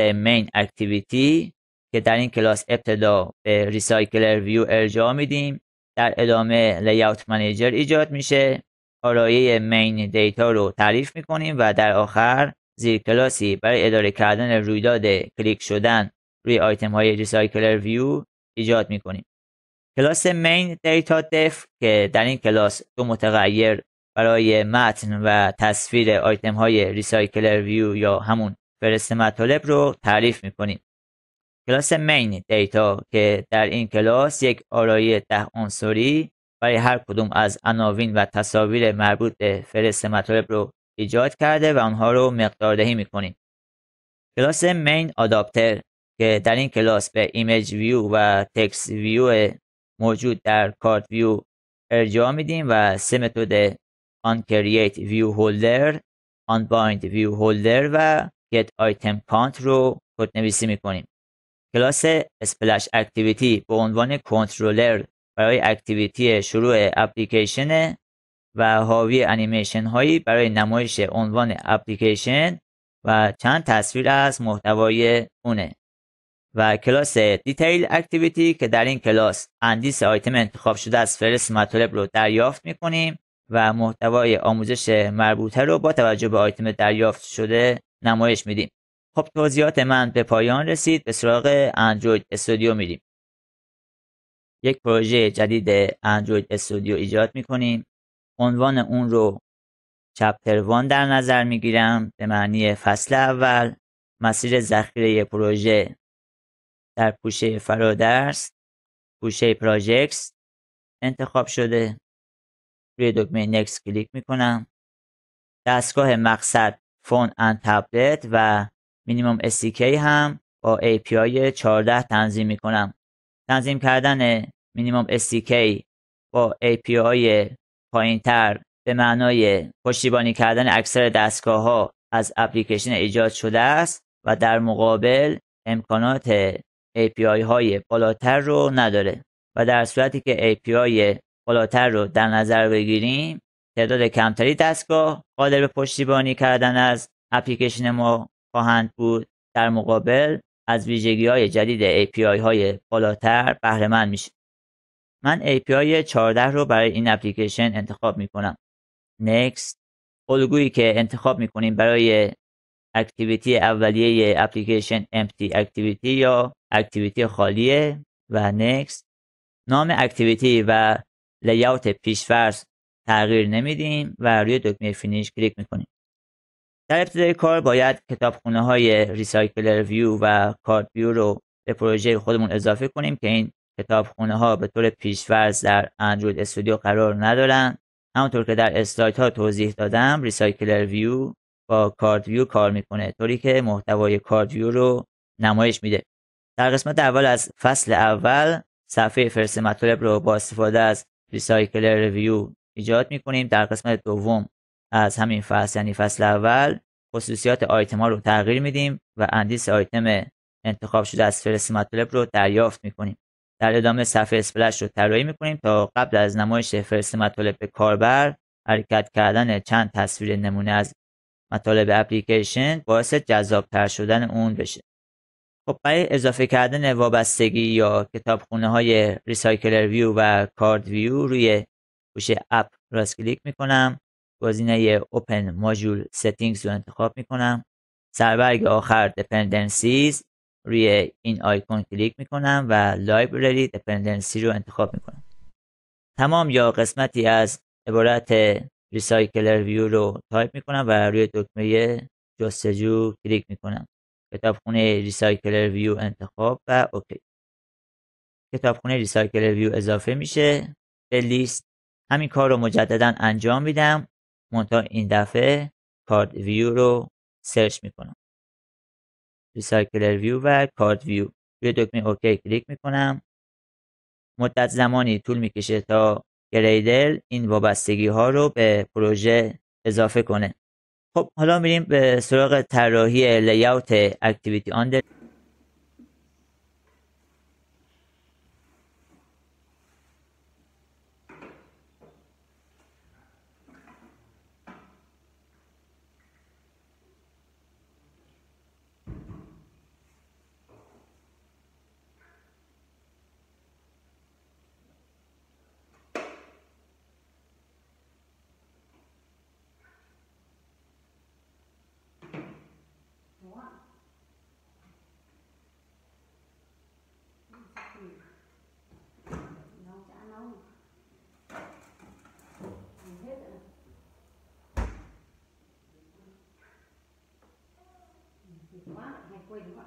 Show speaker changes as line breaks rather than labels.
main activity که در این کلاس ابتدا به RecyclerView ارجاع میدیم. در ادامه layout manager ایجاد میشه. آرایه main data رو تعریف می‌کنیم و در آخر زیر کلاسی برای اداره کردن رویداد کلیک شدن روی آیتم های RecyclerView ایجاد می‌کنیم. کلاس main data def که در این کلاس دو متغیر برای متن و تصویر آیتم های RecyclerView یا همون فهرست مطالب رو تعریف می‌کنیم. کلاس main data که در این کلاس یک آرایه ده عنصری برای هر کدوم از عناوین و تصاویر مربوط به فهرست مطالب رو ایجاد کرده و آنها رو مقداردهی می‌کنیم. کلاس main adapter که در این کلاس به ایمیج ویو و تکس ویو موجود در CardView ارجاع میدیم و سه متد onCreateViewHolder onBindViewHolder و get item count رو کد نویسی می‌کنیم. کلاس splash activity به عنوان کنترلر برای activity شروع اپلیکیشن و حاوی انیمیشن هایی برای نمایش عنوان اپلیکیشن و چند تصویر از محتوای اونه. و کلاس detail activity که در این کلاس اندیس آیتم انتخاب شده از فهرست مطالب رو دریافت می‌کنیم و محتوای آموزش مربوطه رو با توجه به آیتم دریافت شده نمایش میدیم. خب توضیحات من به پایان رسید. به سراغ اندروید استودیو میریم. یک پروژه جدید اندروید استودیو ایجاد می‌کنیم. عنوان اون رو چپتر وان در نظر می‌گیرم. به معنی فصل اول. مسیر ذخیره پروژه در پوشه فرادرس پوشه projects انتخاب شده. روی دکمه نکس کلیک می‌کنم. دستگاه مقصد phone and tablet و minimum SDK هم با API 14 تنظیم می‌کنم. تنظیم کردن minimum SDK با API پایین تر به معنای پشتیبانی کردن اکثر دستگاه ها از اپلیکیشن ایجاد شده است و در مقابل امکانات API های بالاتر رو نداره و در صورتی که API بالاتر رو در نظر بگیریم تعداد کمتری دستگاه قادر به پشتیبانی کردن از اپلیکیشن ما خواهند بود. در مقابل از ویژگی های جدید API های بالاتر بهره مند میشه. من API 14 رو برای این اپلیکیشن انتخاب می‌کنم. Next الگویی که انتخاب می‌کنیم برای activity اولیه اپلیکیشن empty activity یا activity خالیه و Next نام activity و layout پیشفرض تغییر نمیدیم و روی دکمه Finish کلیک می‌کنیم. در ابتدای کار باید کتابخونه های RecyclerView و CardView رو به پروژه خودمون اضافه کنیم که این کتابخونه ها به طور پیشفرض در Android Studio قرار ندارن. همونطور که در اسلاید ها توضیح دادم RecyclerView با CardView کار می‌کنه طوری که محتوای CardView رو نمایش میده. در قسمت اول از فصل اول صفحه فهرست مطالب رو با استفاده از RecyclerView ایجاد می‌کنیم در قسمت دوم از همین فصل. یعنی فصل اول خصوصیات آیتم ها رو تغییر میدیم و اندیس آیتم انتخاب شده از فهرست مطالب رو دریافت می‌کنیم. در ادامه صفحه splash رو طراحی می‌کنیم تا قبل از نمایش فهرست مطالب به کاربر حرکت کردن چند تصویر نمونه از مطالب اپلیکیشن باعث جذابتر شدن اون بشه. خب برای اضافه کردن وابستگی یا کتابخونه های RecyclerView و CardView روی پوشه app راست کلیک می‌کنم گزینه Open Module Settings رو انتخاب می‌کنم. سربرگ آخر Dependencies روی این آیکون کلیک می‌کنم و Library Dependency رو انتخاب می‌کنم. تمام یا قسمتی از عبارت RecyclerView رو تایپ می‌کنم و روی دکمه جستجو کلیک می‌کنم. کتابخونه RecyclerView انتخاب و OK. کتابخونه RecyclerView اضافه میشه. به لیست همین کار رو مجددا انجام میدم. منتها این دفعه CardView رو search می‌کنم. RecyclerView و CardView. روی دکمه OK کلیک می‌کنم. مدت زمانی طول می‌کشه تا Gradle این وابستگی ها رو به پروژه اضافه کنه. خب حالا میریم به سراغ طراحی layout activity آندر
过一万